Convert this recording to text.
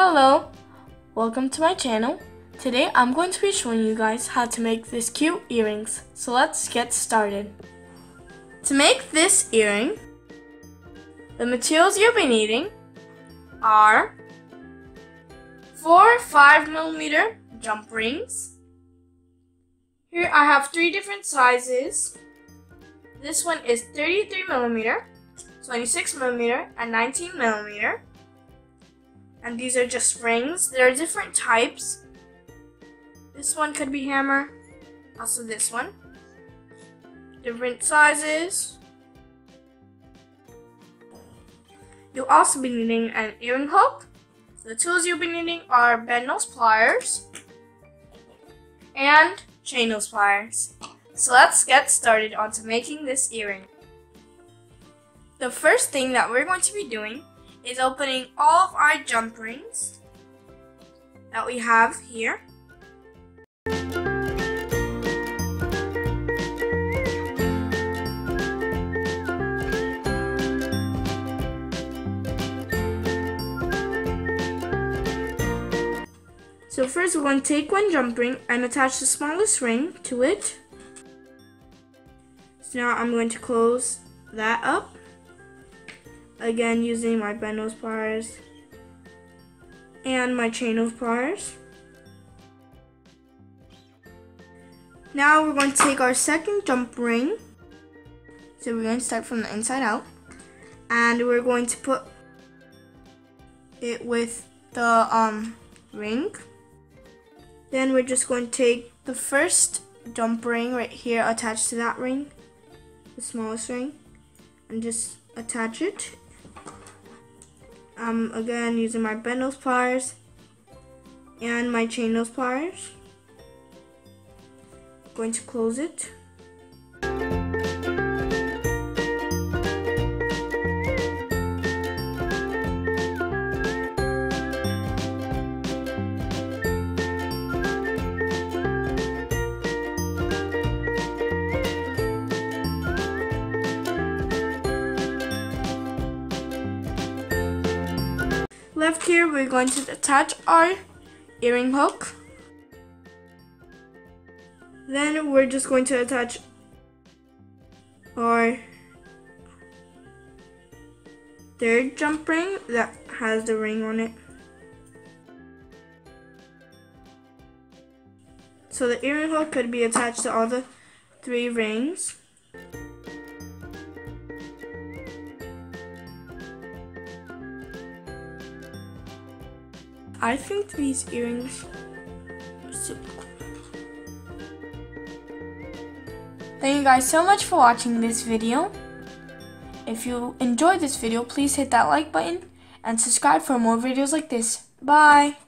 Hello, welcome to my channel. Today I'm going to be showing you guys how to make this cute earrings. So let's get started. To make this earring, the materials you'll be needing are 4 5 millimeter jump rings. Here I have three different sizes. This one is 33 millimeter, 26 millimeter, and 19 millimeter. And these are just rings. There are different types. This one could be hammer. Also this one. Different sizes. You'll also be needing an earring hook. The tools you'll be needing are bend nose pliers and chain nose pliers. So let's get started onto making this earring. The first thing that we're going to be doing is opening all of our jump rings that we have here. So first we're going to take one jump ring and attach the smallest ring to it. So now I'm going to close that up. Again using my bend nose pliers and my chain nose pliers. Now we're going to take our second jump ring. So we're going to start from the inside out. And we're going to put it with the um, ring. Then we're just going to take the first jump ring right here attached to that ring, the smallest ring, and just attach it. Um, again, using my bend nose pliers and my chain nose pliers. Going to close it. Left here, we're going to attach our earring hook. Then we're just going to attach our third jump ring that has the ring on it. So the earring hook could be attached to all the three rings. I think these earrings are super cool. Thank you guys so much for watching this video. If you enjoyed this video, please hit that like button and subscribe for more videos like this. Bye!